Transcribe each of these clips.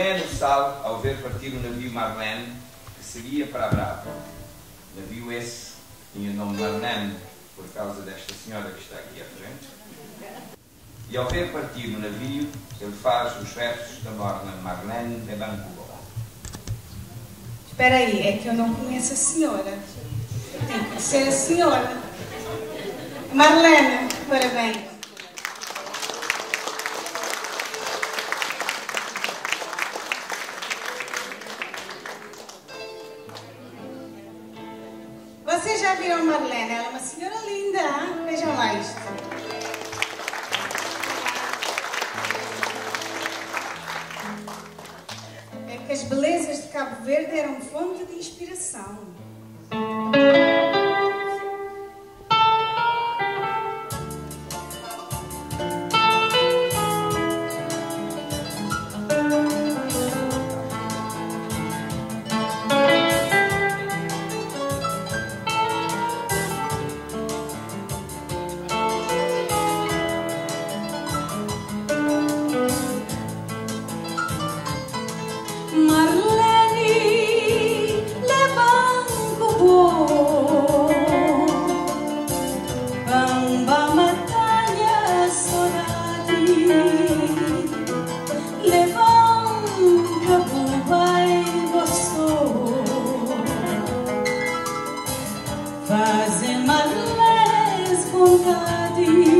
Tremendo sal ao ver partir o navio Marlene que seguia para a Brava. Navio esse tinha o nome Marlene por causa desta senhora que está aqui à frente. E ao ver partir o navio, ele faz os versos da morna Marlene de Bancoa. Espera aí, é que eu não conheço a senhora. Tem que ser a senhora. Marlene, parabéns. Já viram a Marlene? Ela é uma senhora linda, hein? vejam lá isto. É que as belezas de Cabo Verde eram fonte de inspiração. study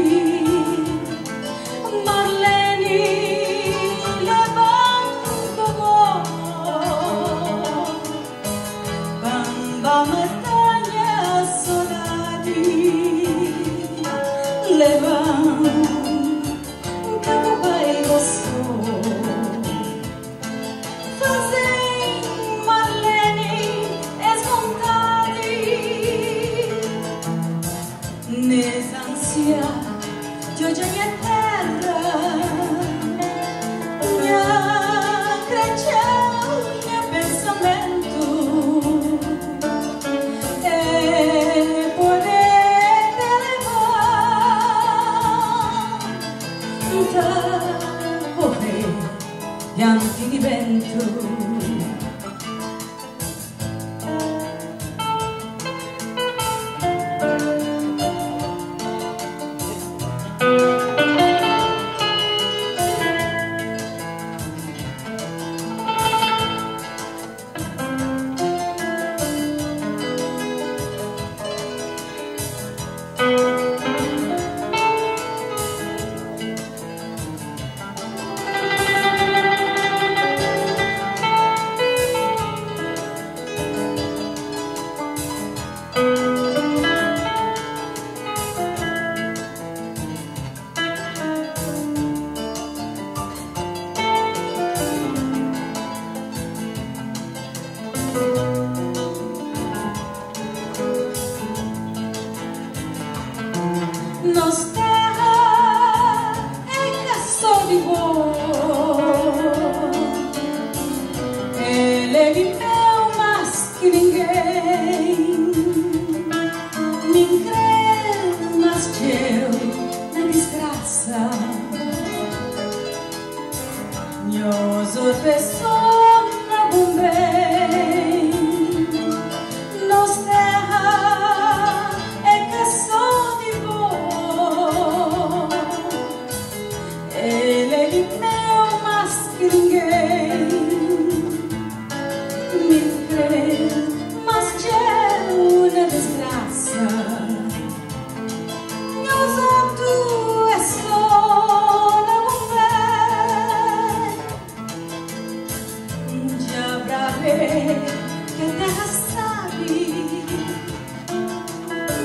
de hoje é terra Minha pessoa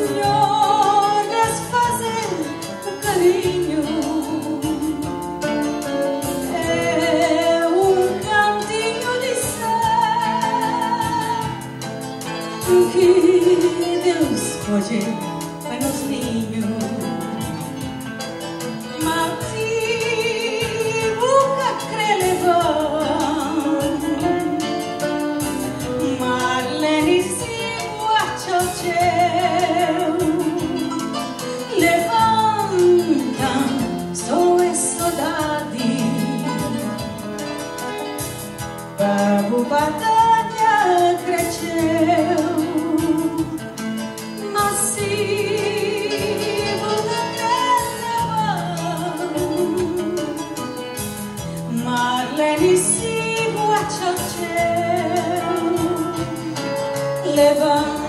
Melhor desfazer o carinho. É um cantinho de céu. Que Deus pode vai nos ninhos Levanta, sou é saudade Bravo batalha cresceu. Massivo na terra Marlene si guaccia Leva